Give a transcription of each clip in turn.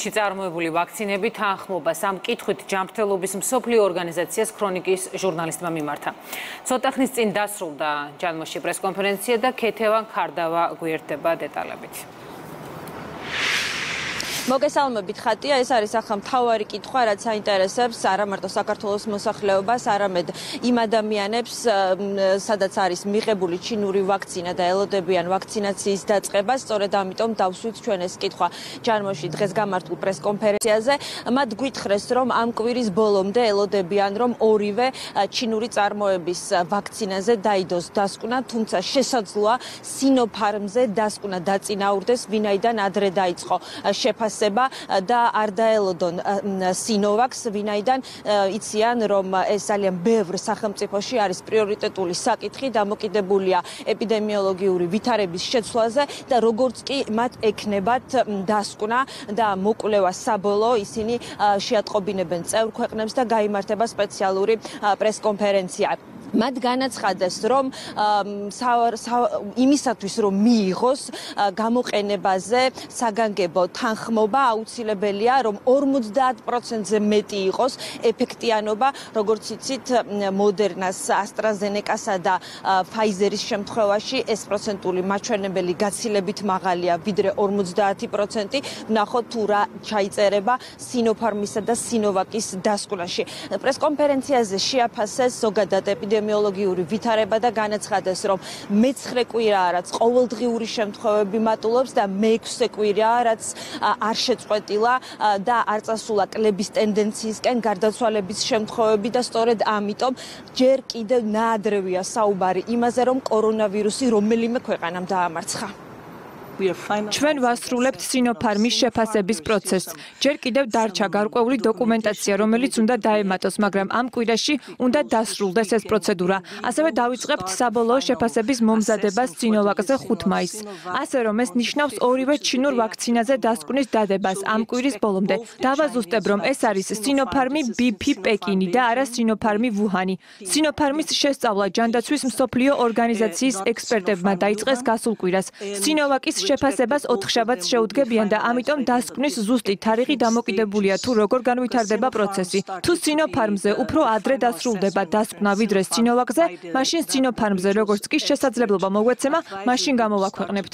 შვედეთში წარმოებული ვაქცინები თანხმობა სამ კითხვით ჯანმრთელობის მსოფლიო ორგანიზაციას ქრონიკის ჟურნალისტმა მიმართა. ცოტა ხნის წინ დასრულდა ჯანმოში პრესკონფერენცია და ქეთევან ხარდავა გვერდება დეტალებით. მოგესალმებით ხატია. ეს არის ახლა მთავარი კითხვა რაც აინტერესებს არა მარტო საქართველოს მოსახლეობას არამედ იმ ადამიანებს სადაც არის მიღებული ჩინური ვაქცინა და ელოდებიან ვაქცინაციის დაწყებას სწორედ ამიტომ დავსვით ჩვენ ეს კითხვა ჯანმოში დღეს გამართულ პრესკონფერენციაზე. მათ გვითხრეს რომ ამ კვირის ბოლომდე ელოდებიან რომ ორივე ჩინური წარმოების ვაქცინაზე დაიდოს დასკვნა თუმცა შესაძლოა სინოფარმზე დასკვნა დაწინაურდეს ვინაიდან ადრე დაიწყო შეფასება დაწესება და არ დაელოდონ სინოვაქს, ვინაიდან იციან, რომ ეს ძალიან ბევრ სახელმწიფოში არის პრიორიტეტული საკითხი, დამოკიდებულია ეპიდემიოლოგიური ვითარების შეცვლაზე და როგორც კი მათ ექნებათ დასკვნა და მოკვლევა საბოლოო, ისინი შეატყობინებენ წევრ ქვეყნებს და გამართება სპეციალური პრესკონფერენცია. მათ განაცხადეს რომ იმისათვის რომ მიიღოს გამოყენებაზე საგანგებო თანხმობა აუცილებელია რომ 50%-ზე მეტი იყოს ეფექტიანობა როგორც იცით მოდერნას ასტრაზენეკასა და ფაიზერის შემთხვევაში ეს პროცენტული მაჩვენებელი გაცილებით მაღალია ვიდრე 50%. ნახოთ თუ რა ჩაიწერება სინოფარმისა და სინოვაკის დასკვნაში. პრესკონფერენციაზე შეაფასეს ზოგადად ეპიდემიოლოგიური ეპიდემიოლოგიური ვითარება და განაცხადეს, რომ მე-9 კვირაა, რაც ყოველდღიური შემთხვევები მატულობს და მე-6 კვირაა, რაც არ შეწყვეტილა და არ წასულა კლების ტენდენციისკენ გარდაცვალების შემთხვევები და სწორედ ამიტომ ჯერ კიდევ ნაადრევია საუბარი იმაზე, რომ კორონავირუსი რომელიმე ქვეყანამ დაამარცხა. ჩვენ ვასრულებთ სინოფარმის შეფასების პროცესს. ჯერ კიდევ დარჩა გარკვეული დოკუმენტაცია, რომელიც უნდა დაემატოს, მაგრამ ამ კვირაში უნდა დასრულდეს ეს პროცედურა. ასევე დავიწყებთ საბოლოო შეფასების მომზადებას სინოვაკზე 5 მაისს. ასე რომ ეს ნიშნავს ორივე ჩინურ ვაქცინაზე დასკვნის დადებას ამ კვირის ბოლომდე. დავაზუსტებ, რომ ეს არის სინოფარმი BP პეკინი და არა სინოფარმი ვუჰანი. სინოფარმის შესწავლა ჯანდაცვის მსოფლიო ორგანიზაციის ექსპერტებმა დაიწყეს გასულ კვირას. სინოვაკის შეფასებას 4 შაბათს შეუდგებიან და ამიტომ დასკვნის ზუსტი თარიღი დამოკიდებულია თუ როგორ განვითარდება პროცესი. თუ სინოფარმზე უფრო ადრე დასრულდება დასკვნა ვიდრე სინოვაკზე, მაშინ სინოფარმზე როგორც კი შესაძლებლობა მოგვეცემა, მაშინ გამოვაქვეყნებთ.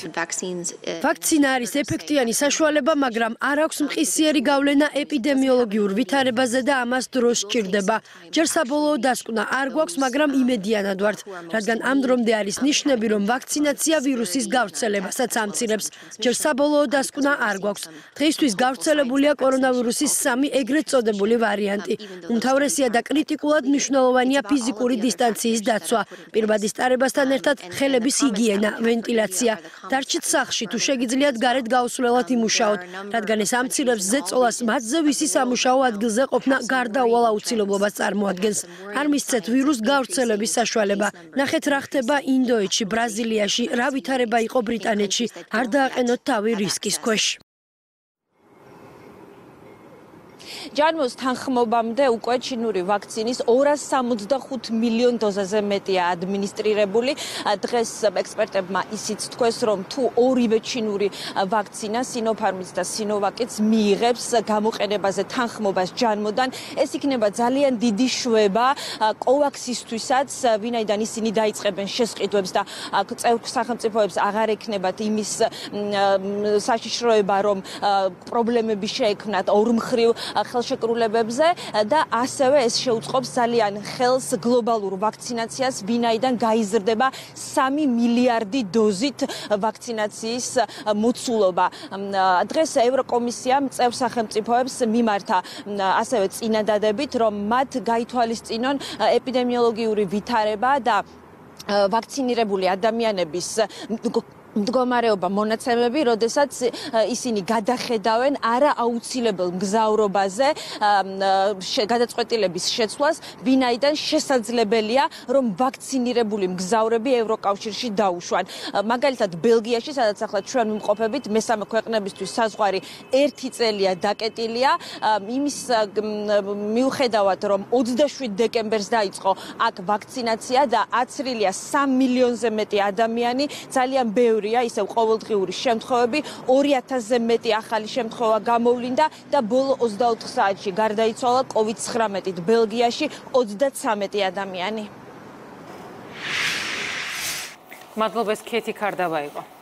ვაქცინა არის ეფექტიანი საშუალება, მაგრამ არ აქვს მყისიერი გავლენა ეპიდემიოლოგიურ ვითარებაზე და ამას დრო სჭირდება. ჯერ საბოლოო დასკვნა არ გვაქვს, მაგრამ იმედიანად ვართ, რადგან ამ დრომდე არის ნიშნები, რომ ვაქცინაცია ვირუსის გავრცელებასაც ამცირებს. აპირებს. ჯერ საბოლოო დასკვნა არ გვაქვს. დღეისთვის გავრცელებულია კორონავირუსის სამი ეგრეთ წოდებული ვარიანტი. უმთავრესია და კრიტიკულად მნიშვნელოვანია ფიზიკური დისტანციის დაცვა. პირბადის ტარებასთან ერთად ხელების ჰიგიენა, ვენტილაცია. დარჩით სახლში თუ შეგიძლიათ გარეთ გაუსვლელად იმუშაოთ, რადგან ეს ამცირებს ზეწოლას მათზე ვისი სამუშაო ადგილზე ყოფნა გარდაუვალ აუცილებლობას წარმოადგენს. არ მისცეთ ვირუს გავრცელების საშუალება. ნახეთ რა ხდება ინდოეთში, ბრაზილიაში, რა ვითარება იყო ბრიტანეთში. არ დააყენოთ თავი რისკის ქვეშ. ჯანმოს თანხმობამდე უკვე ჩინური ვაქცინის 265 მილიონ დოზაზე მეტია ადმინისტრირებული. დღეს ექსპერტებმა ისიც თქვეს, რომ თუ ორივე ჩინური ვაქცინა, Sinopharm-იც და Sinovac-იც მიიღებს გამოყენებაზე თანხმობას ჯანმოდან, ეს იქნება ძალიან დიდი შვება COVAX-ისთვისაც, ვინაიდან ისინი დაიწყებენ შესყიდვებს და წევრ სახელმწიფოებს აღარ ექნებათ იმის საშიშროება, რომ პრობლემები შეექმნათ ორმხრივ ხელშეკრულებებზე და ასევე ეს შეუწყობს ძალიან ხელს გლობალურ ვაქცინაციას, ვინაიდან გაიზრდება 3 მილიარდი დოზით ვაქცინაციის მოცულობა. დღეს ევროკომისიამ წევრ სახელმწიფოებს მიმართა ასევე წინადადებით, რომ მათ გაითვალისწინონ ეპიდემიოლოგიური ვითარება და ვაქცინირებული ადამიანების მდგომარეობა მონაცემები, როდესაც ისინი გადახედავენ არა აუცილებელ მგზავრობაზე გადაწყვეტილების შეცვლას, ვინაიდან შესაძლებელია, რომ ვაქცინირებული მგზავრები ევროკავშირში დაუშვან. მაგალითად, ბელგიაში, სადაც ახლა ჩვენ ვიმყოფებით, მესამე ქვეყნებისთვის საზღვარი ერთი წელია დაკეტილია, იმის მიუხედავად, რომ 27 დეკემბერს დაიწყო აქ ვაქცინაცია და აცრილია 3 მილიონზე მეტი ადამიანი, ძალიან ბევრი სტაბილურია, ისევ ყოველდღიური შემთხვევები 2000-ზე მეტი ახალი შემთხვევა გამოვლინდა და ბოლო 24 საათში გარდაიცვალა COVID-19-ით ბელგიაში 33 ადამიანი. მადლობა ეს ქეთი ქარდავა იყო.